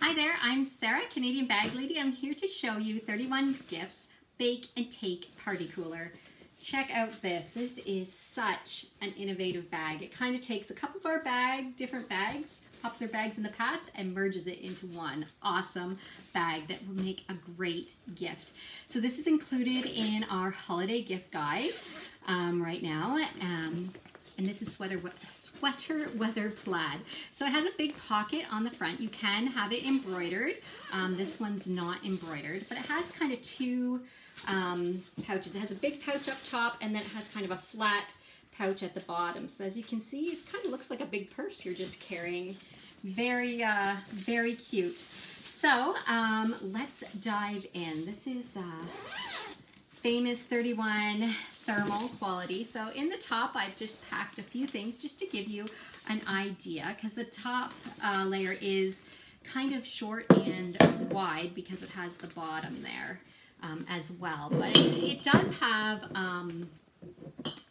Hi there, I'm Sarah, Canadian Bag Lady. I'm here to show you 31 Gifts Bake and Take Party Cooler. Check out this. This is such an innovative bag. It kind of takes a couple of our bag, different bags, popular bags in the past, and merges it into one awesome bag that will make a great gift. So this is included in our holiday gift guide um, right now. Um, and this is sweater sweater weather plaid. So it has a big pocket on the front. You can have it embroidered. Um, this one's not embroidered, but it has kind of two um, pouches. It has a big pouch up top, and then it has kind of a flat pouch at the bottom. So as you can see, it kind of looks like a big purse you're just carrying. Very, uh, very cute. So um, let's dive in. This is uh, famous 31 thermal quality. So in the top, I've just packed a few things just to give you an idea because the top uh, layer is kind of short and wide because it has the bottom there um, as well. But it, does have um,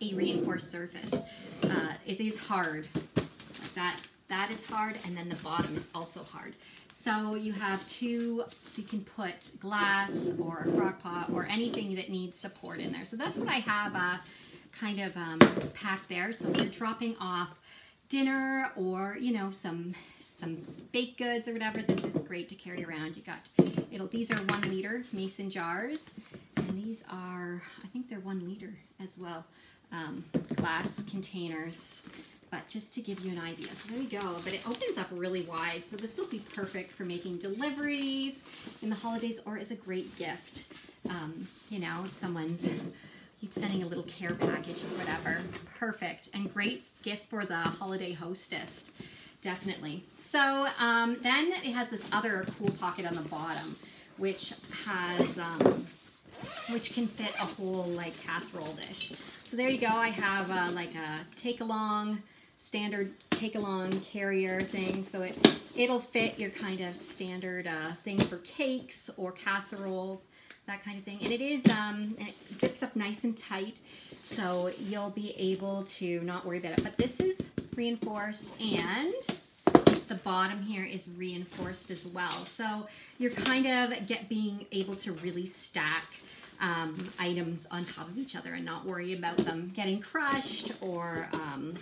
a reinforced surface. Uh, it is hard. That, that is hard and then the bottom is also hard. So you have two, so you can put glass or a crock pot or anything that needs support in there. So that's what I have uh, kind of um, packed there. So if you're dropping off dinner or, you know, some some baked goods or whatever, this is great to carry around. You got, it'll, these are one liter mason jars, and these are, I think they're one liter as well, um, glass containers but just to give you an idea. So there you go, but it opens up really wide, so this will be perfect for making deliveries in the holidays or as a great gift. Um, you know, if someone's sending a little care package or whatever, perfect, and great gift for the holiday hostess, definitely. So um, then it has this other cool pocket on the bottom, which has, um, which can fit a whole like casserole dish. So there you go, I have uh, like a take along, standard take along carrier thing so it it'll fit your kind of standard uh, thing for cakes or casseroles that kind of thing. And it is um it zips up nice and tight so you'll be able to not worry about it. But this is reinforced and the bottom here is reinforced as well. So you're kind of get being able to really stack um, items on top of each other and not worry about them getting crushed or um,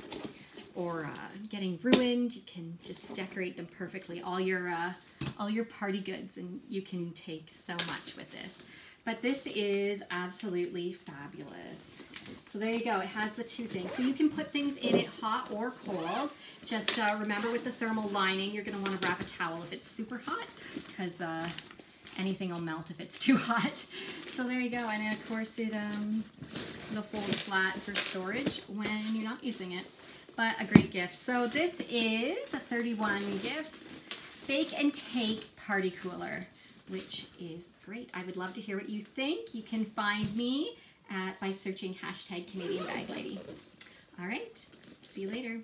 or uh, getting ruined. You can just decorate them perfectly. All your uh, all your party goods, and you can take so much with this. But this is absolutely fabulous. So there you go. It has the two things. So you can put things in it hot or cold. Just uh, remember with the thermal lining, you're going to want to wrap a towel if it's super hot because uh, anything will melt if it's too hot. So there you go. And of course, it, um, it'll fold flat for storage when you're not using it but a great gift. So this is a 31 Gifts Bake and Take Party Cooler, which is great. I would love to hear what you think. You can find me at, by searching hashtag Canadian Bag Lady. All right, see you later.